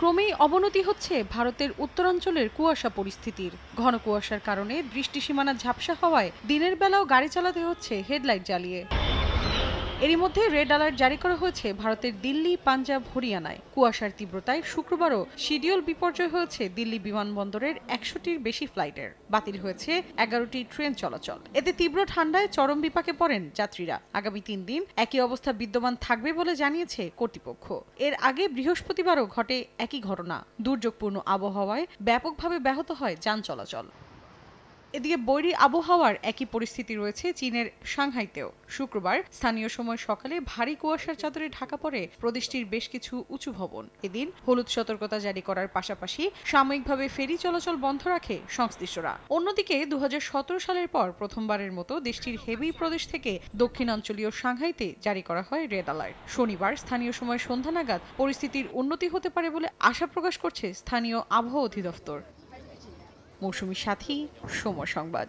ক্রমেই অবনতি হচ্ছে ভারতের উত্তরাঞ্চলের কুয়াশা পরিস্থিতির। ঘন কুয়াশার কারণে দৃষ্টিসীমানা ঝাপসা হওয়ায় দিনের বেলাও গাড়ি চালাতে হচ্ছে হেডলাইট জ্বালিয়ে। এরই মধ্যে রেড অ্যালার্ট জারি করা হয়েছে ভারতের দিল্লি, পাঞ্জাব, হরিয়ানায়। কুয়াশার তীব্রতায় শুক্রবারও শিডিউল বিপর্যয় হয়েছে দিল্লি বিমানবন্দরের একশোটির বেশি ফ্লাইটের। বাতিল হয়েছে এগারোটি ট্রেন চলাচল। এতে তীব্র ঠান্ডায় চরম বিপাকে পড়েন যাত্রীরা। আগামী তিন দিন একই অবস্থা বিদ্যমান থাকবে বলে জানিয়েছে কর্তৃপক্ষ। এর আগে বৃহস্পতিবারও ঘটে একই ঘটনা। দুর্যোগপূর্ণ আবহাওয়ায় ব্যাপকভাবে ব্যাহত হয় যান চলাচল। এদিকে বৈরী আবহাওয়ার একই পরিস্থিতি রয়েছে চীনের সাংহাইতেও। শুক্রবার স্থানীয় সময় সকালে ভারী কুয়াশার চাদরে ঢাকা পড়ে প্রদেশটির বেশ কিছু উঁচু ভবন। এদিন হলুদ সতর্কতা জারি করার পাশাপাশি সাময়িকভাবে ফেরি চলাচল বন্ধ রাখে সংশ্লিষ্টরা। অন্যদিকে দু হাজার সতেরো সালের পর প্রথমবারের মতো দেশটির হেবি প্রদেশ থেকে দক্ষিণাঞ্চলীয় সাংহাইতে জারি করা হয় রেড অ্যালার্ট। শনিবার স্থানীয় সময় সন্ধ্যা নাগাদ পরিস্থিতির উন্নতি হতে পারে বলে আশা প্রকাশ করছে স্থানীয় আবহাওয়া অধিদপ্তর। মৌসুমী সাথী সময় সংবাদ।